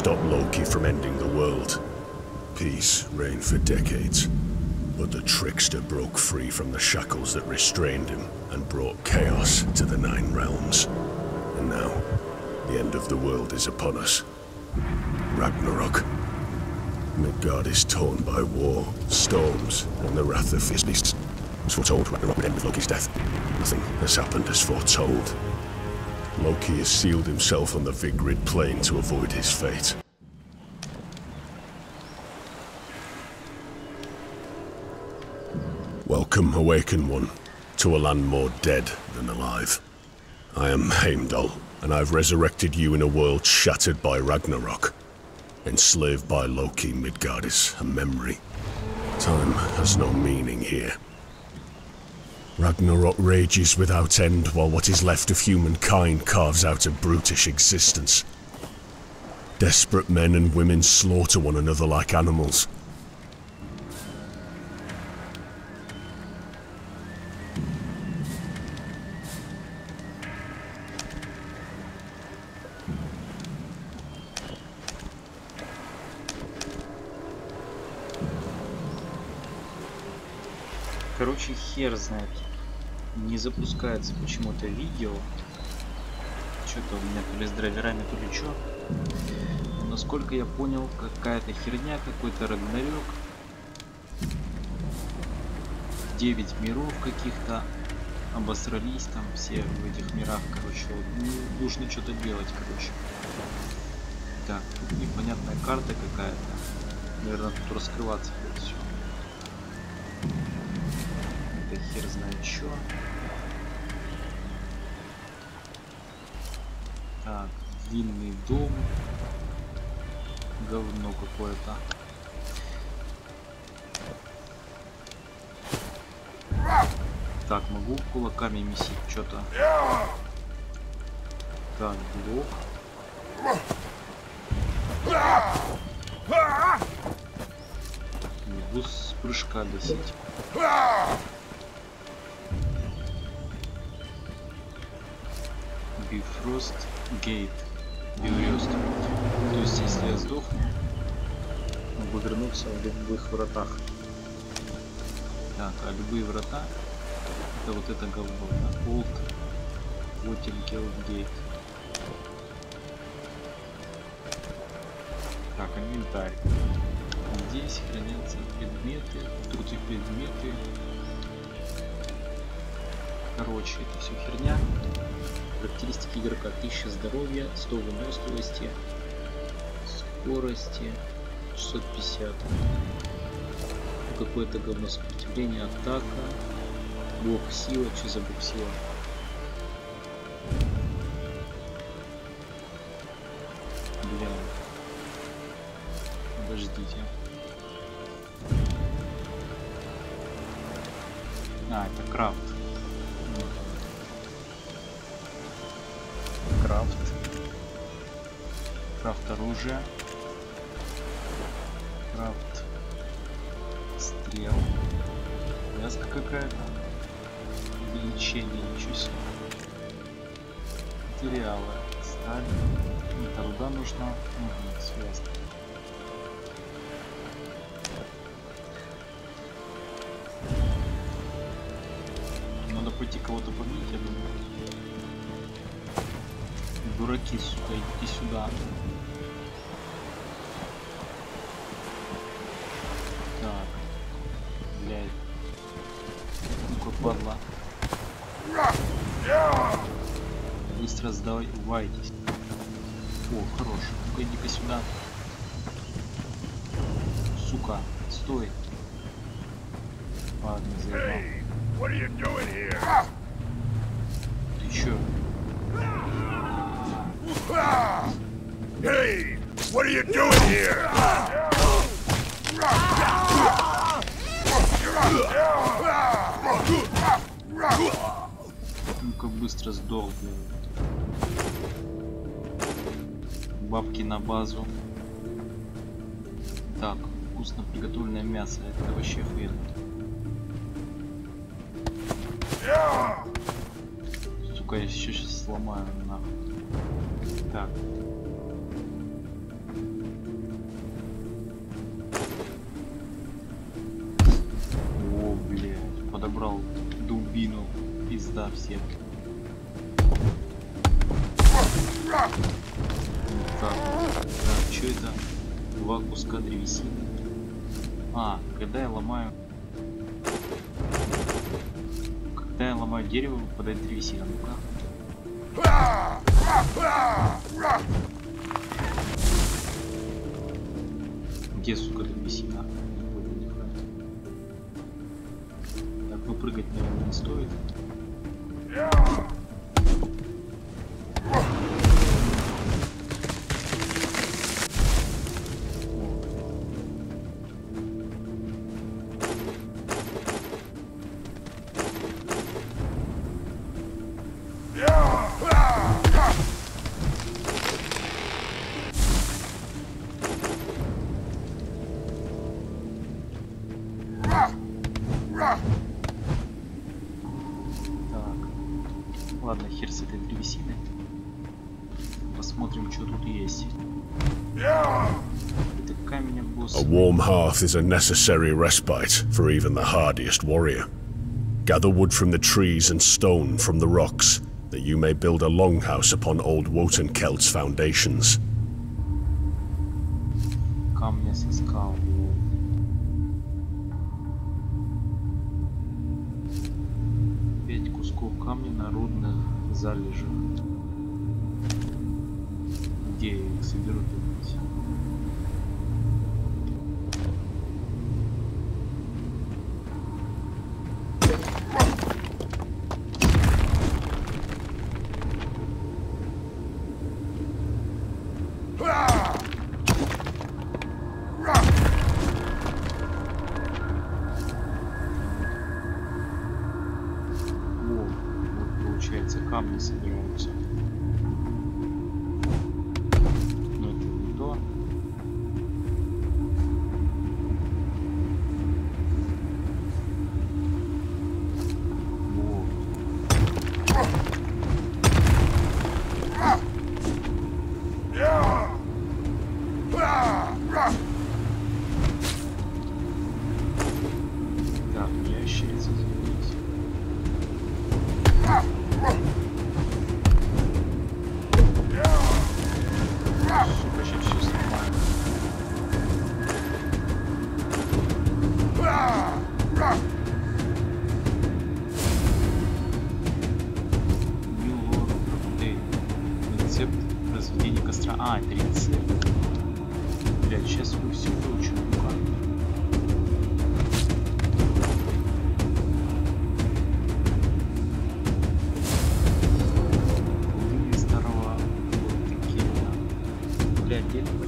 stop Loki from ending the world. Peace reigned for decades. But the trickster broke free from the shackles that restrained him and brought chaos to the Nine Realms. And now, the end of the world is upon us. Ragnarok. Midgard is torn by war, storms, and the wrath of his beasts. As foretold, Ragnarok would end with Loki's death. Nothing has happened as foretold. Loki has sealed himself on the Vigrid plane to avoid his fate. Welcome, Awakened One, to a land more dead than alive. I am Heimdall, and I've resurrected you in a world shattered by Ragnarok. Enslaved by Loki, Midgard is a memory. Time has no meaning here. Ragnarok rages without end while what is left of humankind carves out a brutish existence. Desperate men and women slaughter one another like animals. Короче, хер знает. Не запускается почему-то видео. Что-то у меня то ли с драйверами, то ли что. Насколько я понял, какая-то херня, какой-то Рагнарёк. 9 миров каких-то обосрались там все в этих мирах, короче. Ну, нужно что-то делать, короче. Так, тут непонятная карта какая-то. Наверное, тут раскрываться будет все. Это хер знает что. Так, длинный дом. Говно какое-то. Так, могу кулаками месить что-то. Так, блок. Могу с прыжка гасить. Bifrost Gate. Бифрост. То есть, если я сдохну, могу вернуться в любых вратах. Так, а любые врата это вот это говно, да? Old Watergate Gate. Так, инвентарь. Здесь хранятся предметы, тут и предметы. Короче, это все херня. Характеристики игрока 1000 здоровья, 100 выносливости, скорости 650. Какое-то говно сопротивление, атака, бог сила, что за бог сила? Дураки, сука, идите сюда. Так. Блядь. Ну-ка, падла. Быстро сдавайтесь. О, хорош. Ну-ка, иди-ка сюда. Сука, стой. Ладно, заебал. Here? Ты чё? Hey, what are you doing here? Ну-ка быстро сдох. Бабки на базу. Так, вкусно приготовленное мясо. Это вообще охуенно. Сука, я еще сейчас сломаю нахуй. Так. О, блядь, подобрал дубину. Пизда всем. Так, так, что это? Два куска древесины. А, когда я ломаю... Когда я ломаю дерево, выпадает древесина. Ну-ка. Где, сука, древесина? Не понял, хрена. Так, ну прыгать, наверное, не стоит. Посмотрим, что тут есть. Это камень босс. A warm hearth is a necessary respite for even the hardiest warrior. Gather wood from the trees and stone from the rocks, that you may build a longhouse upon old Wotan Kelt's foundations. Камня со скал. Пять кусков камня на рудных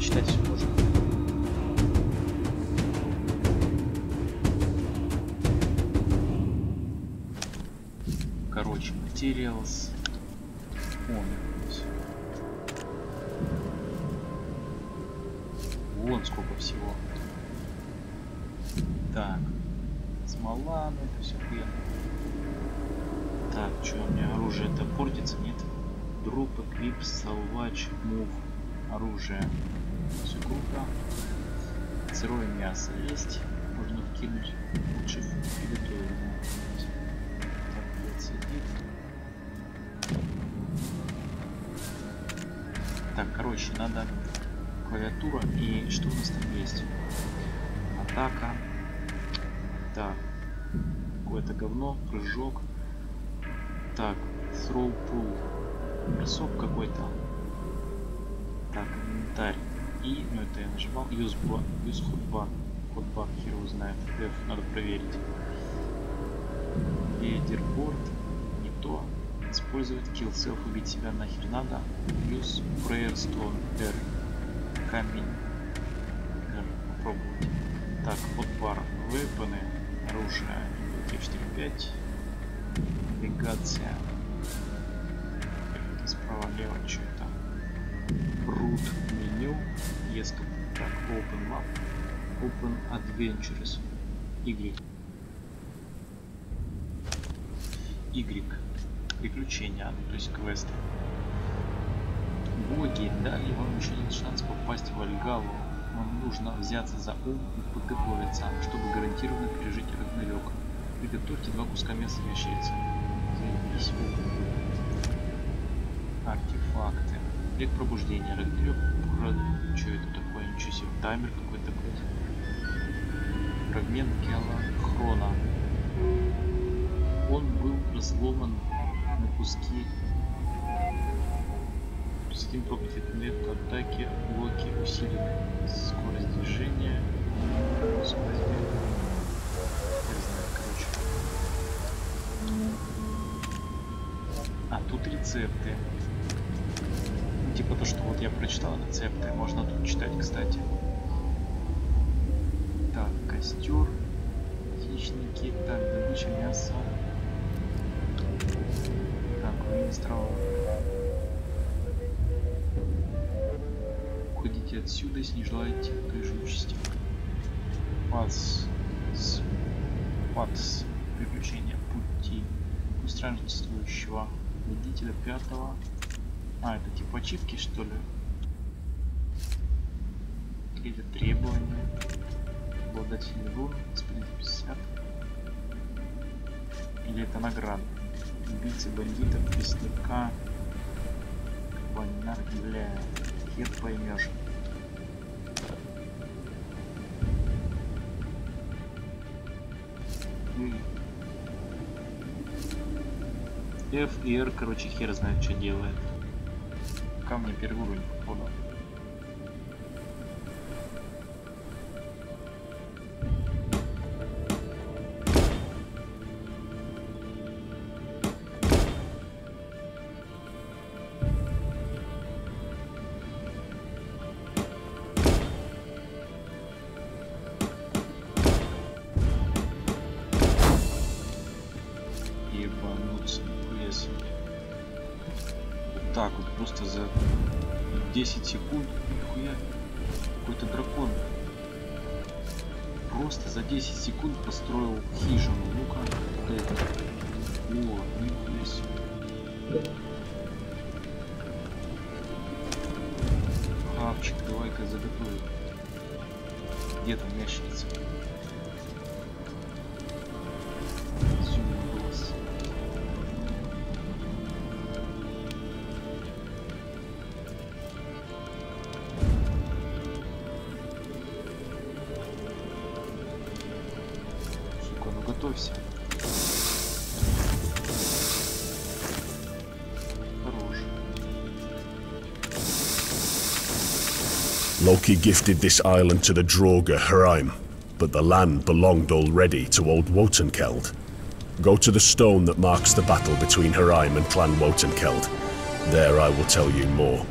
Почитать все можно. Короче, materials. Нихуя Вон сколько всего. Так. Смола, ну это все хрен. Так, что у меня оружие это портится, нет? Дроп, эквип, салвач, мув. Оружие. Круто. Сырое мясо есть. Можно вкинуть. Лучше приготовленное. Так, сидит. Так, короче, надо клавиатура и что у нас там есть? Атака. Так. Какое-то говно, прыжок. Так, throw pull. Бросок какой-то. Так, инвентарь. И, ну это я нажимал. Use, bar, use hotbar. Hotbar, хер его знает. F, надо проверить. Лидерборд. Не то. Использовать kill убить себя нахер надо. Use prayer stone R. Камень. R. Попробовать. Так, hotbar. Вепаны. Оружие. T45. Навигация. Справа лево, что это? root меню, есть как open map, open adventures, y, y, приключения, то есть квесты. Боги дали вам еще один шанс попасть в Альгалу. Вам нужно взяться за ум и подготовиться, чтобы гарантированно пережить этот налег. Приготовьте два куска мяса и ящерицы. Заебись. Артефакт. Век пробуждения. Рагнарёк. Что это такое? Ничего себе. Таймер какой-то такой. Фрагмент Гела Хрона. Он был разломан на куски. Систем проклятых метод атаки Локи усилены. Скорость движения. Скорость короче. А тут рецепты. Типа то, что вот я прочитал рецепты, можно тут читать, кстати. Так, костер, хищники, так, добыча мяса. Так, министрова. Уходите отсюда, если не желаете той же участи. Пац. Пац. Приключения пути. Путь странствующего. Водителя пятого. А, это типа ачивки, что ли? Какие-то требования. Обладатель рун. Спринт 50. Или это награда? Убийцы бандитов, лесника. Ванар, бля. Хер поймешь. F и R, короче, хер знает, что делает. Камни первый уровень, походу. Просто за 10 секунд, нихуя, какой-то дракон. Просто за 10 секунд построил хижину. Ну-ка, это. О, нихуя себе. Хавчик, давай-ка заготовим. Где там ящерица? Gifted this island to the Droga Hraim, but the land belonged already to old Wotankeld. Go to the stone that marks the battle between Hraim and Clan Wotankeld. There I will tell you more.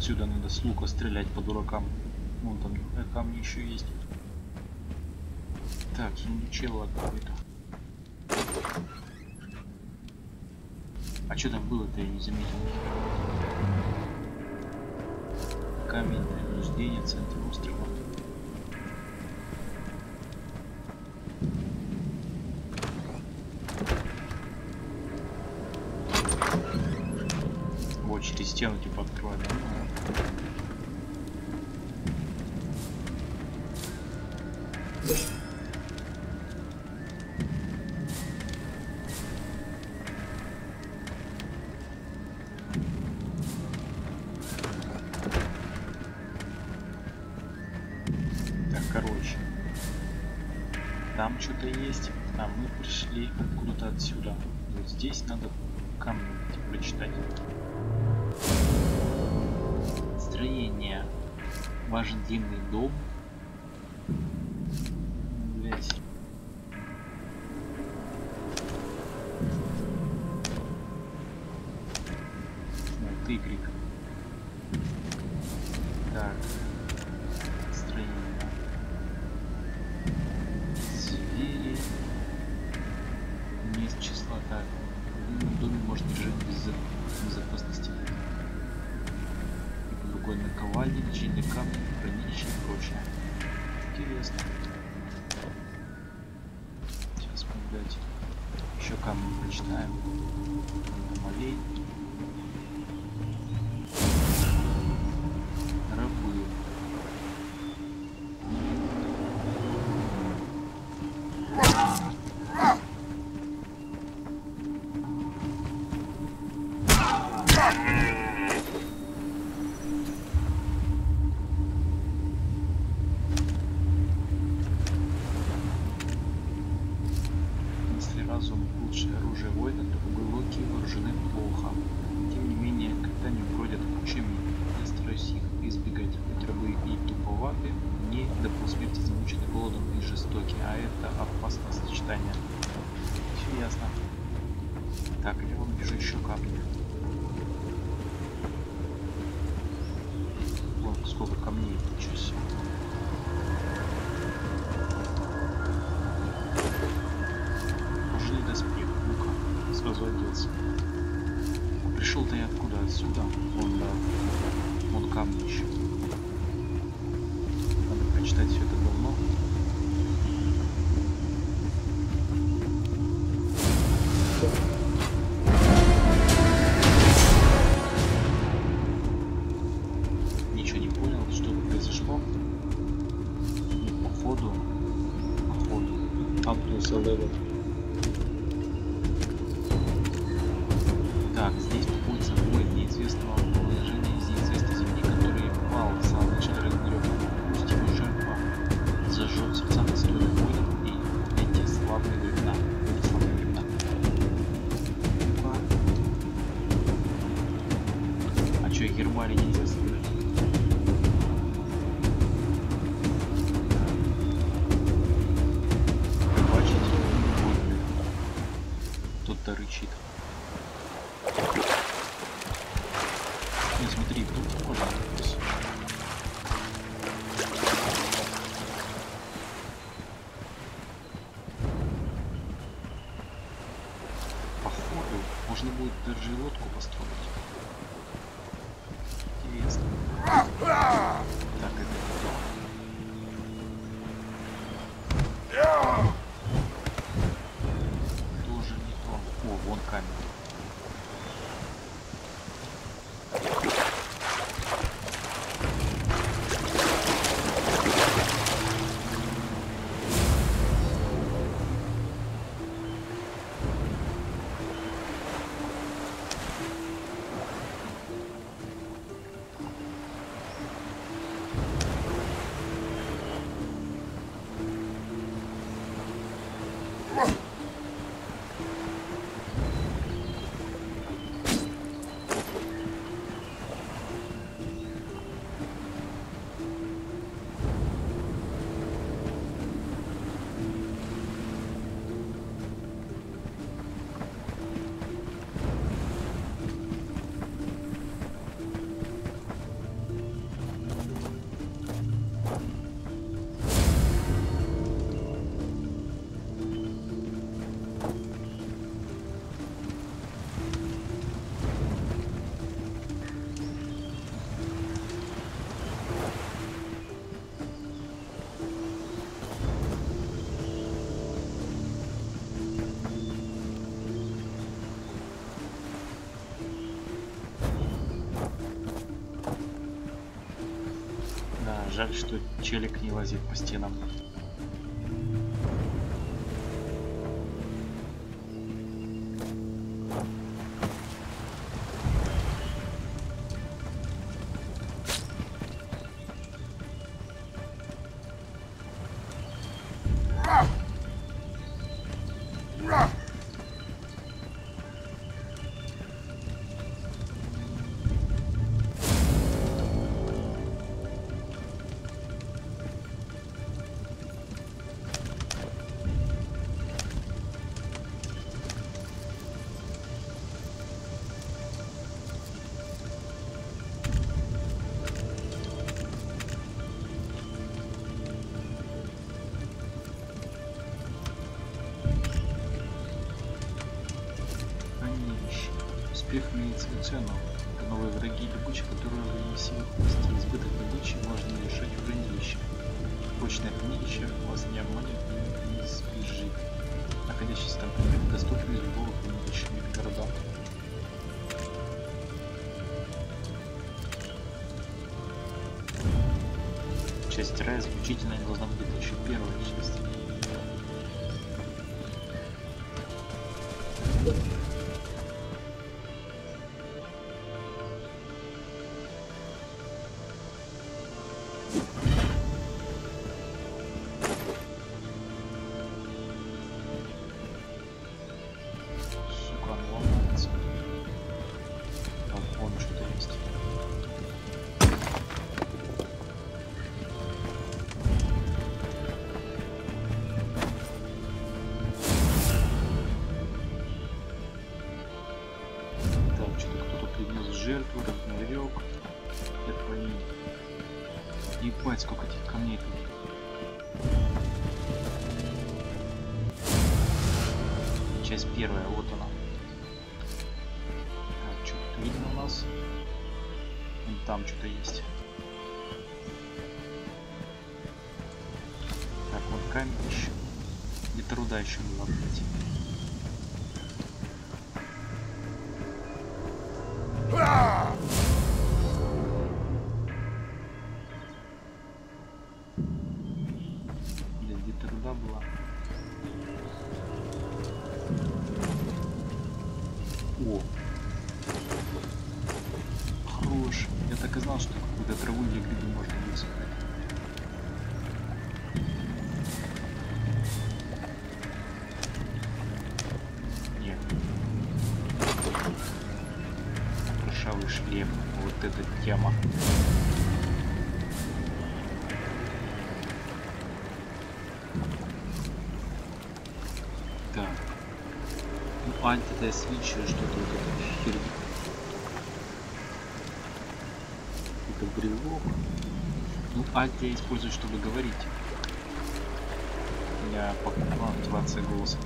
отсюда надо с лука стрелять по дуракам. Вон там э, камни еще есть. Так, ну, чела какой-то. А что там было-то, я не заметил. Камень принуждения, центр острова. Вот через стену типа открывали там что-то есть. А мы пришли откуда-то отсюда. Вот здесь надо камни прочитать. Строение. Ваш дымный дом Fuck! Да, жаль, что челик не лазит по стенам. Цену. Это новые враги и вы не в силах вести. Избыток добычи можно решать в хранилище. Почное хранилище вас не обманет и не сбежит. Находящийся там предмет доступен из любого хранилища города. Часть вторая заключительная должна быть еще первая часть. Часть первая, вот она. Так, что тут видно у нас? Вон там что-то есть. Так, вот камень еще. Где-то руда еще блядь. Блядь, Так. Ну, это я свечу, что-то вот это херня. Это брелок. Ну, альт я использую, чтобы говорить. У меня по ну, активация голоса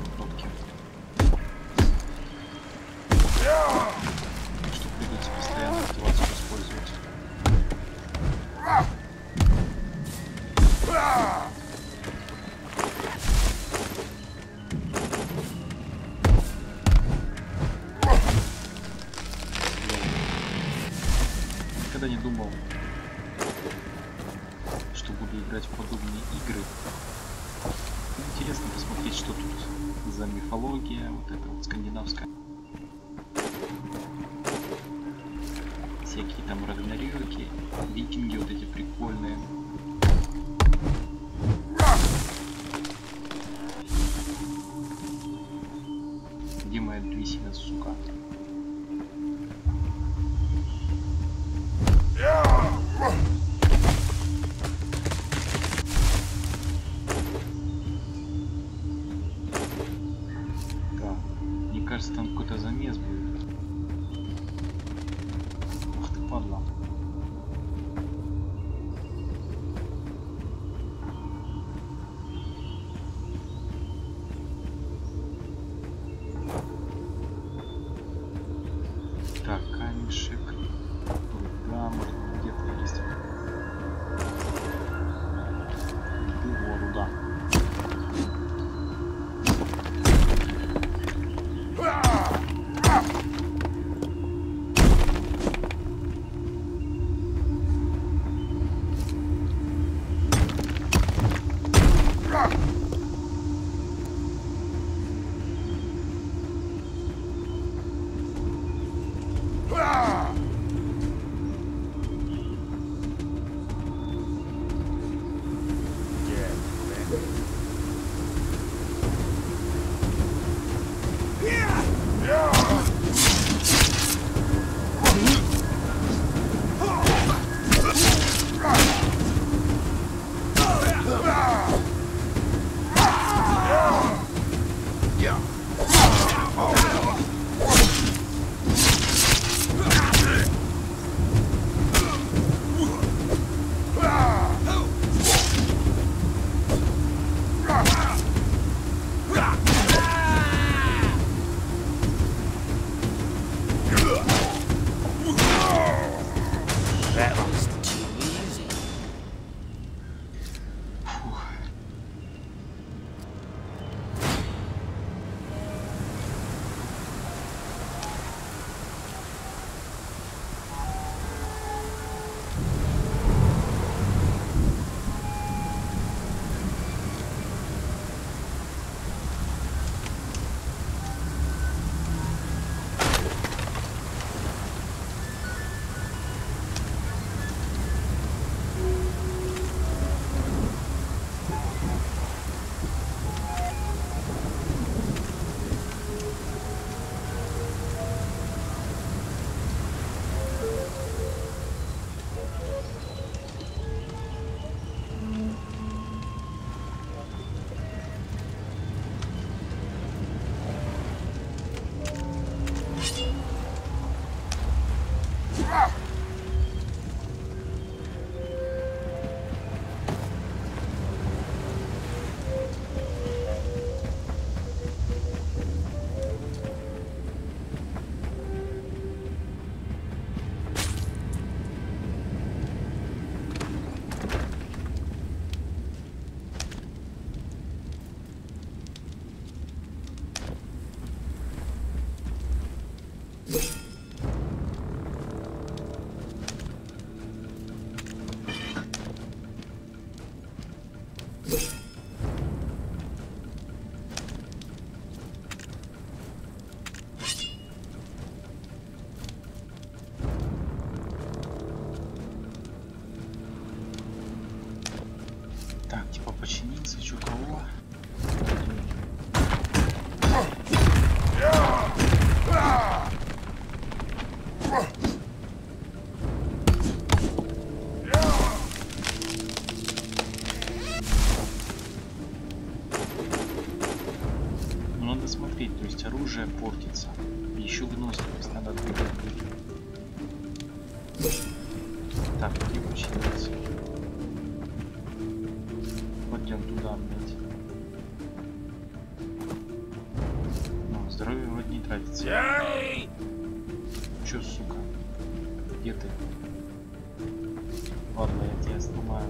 Ладно, я тебя снимаю.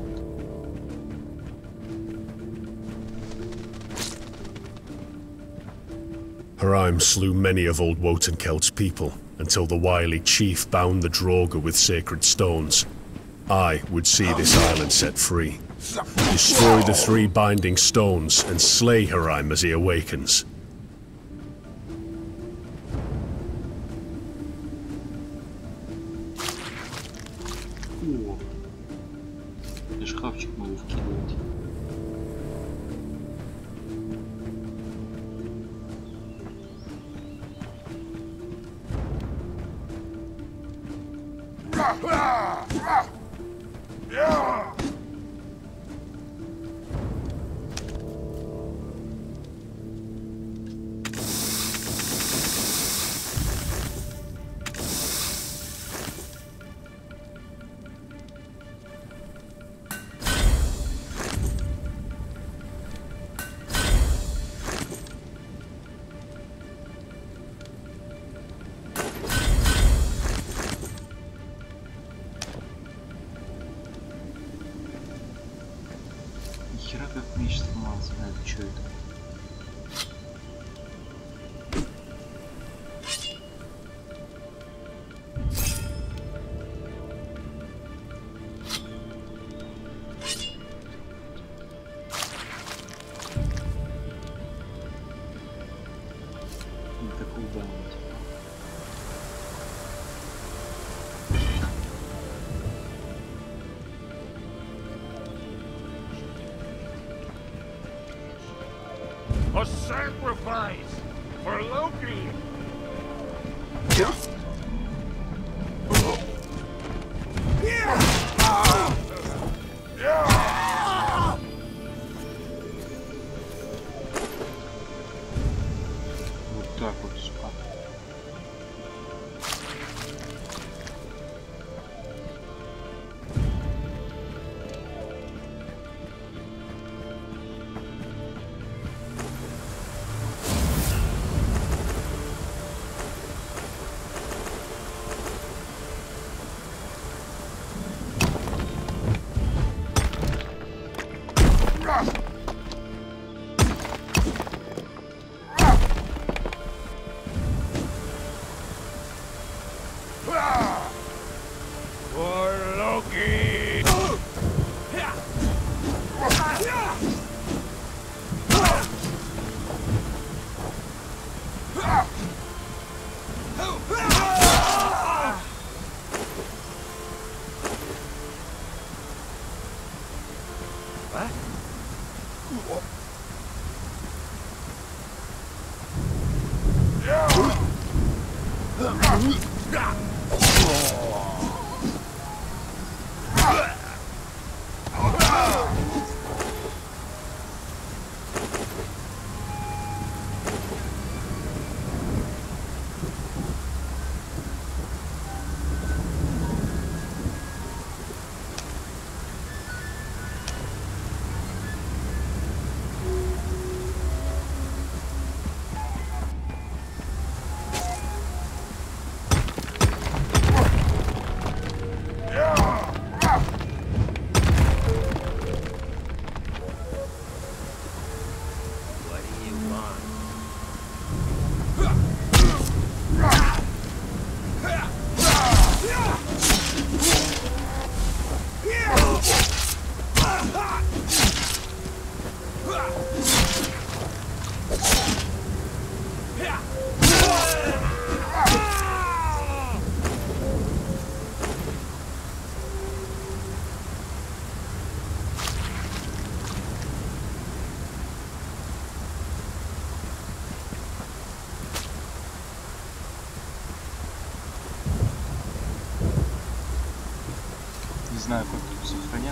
Haraim slew many of old Wotankelt's people, until the wily chief bound the Droga with sacred stones. I would see this island set free. Destroy the three binding stones and slay Haraim as he awakens. Меч сломался. А, что? Это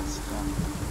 тут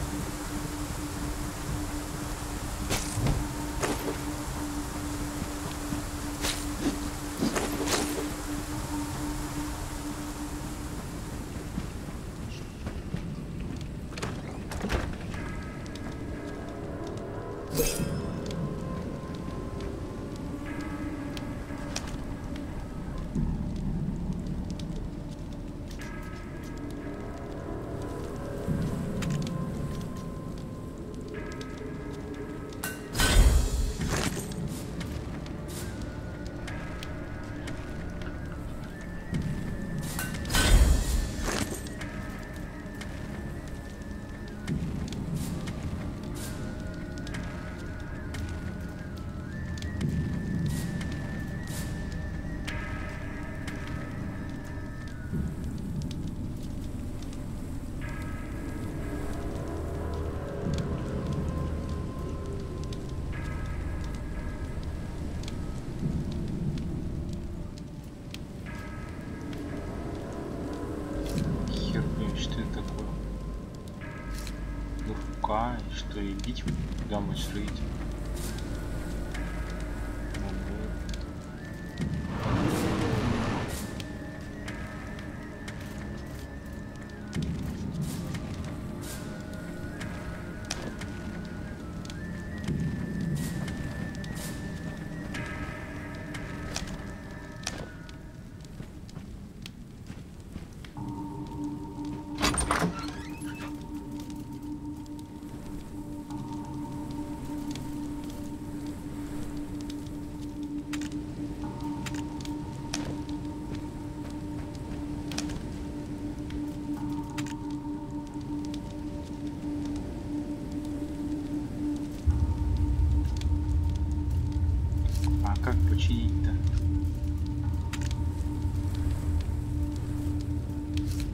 что и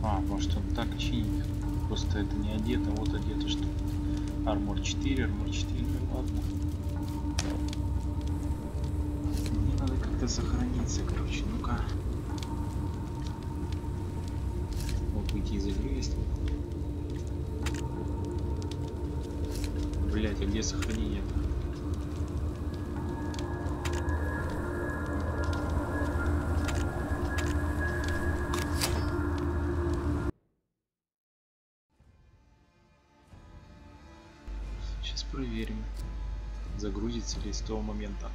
А, может он так чинит. Просто это не одето, вот одето что. Армор 4, армор 4, ну ладно. Мне надо как-то сохраниться, короче, ну-ка. Вот выйти из игры, если. Блять, а где сохранение-то? Ли с того момента.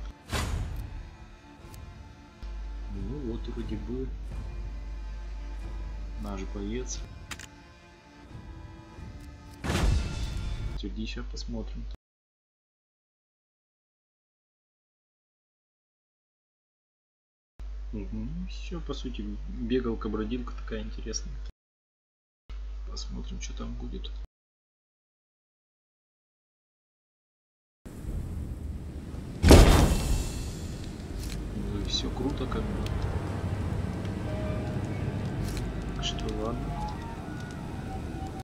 Ну вот, вроде бы наш боец. Сюди сейчас посмотрим. Ну, все, по сути, бегалка-бродилка такая интересная. Посмотрим, что там будет. Ну и все круто как бы. Так что ладно.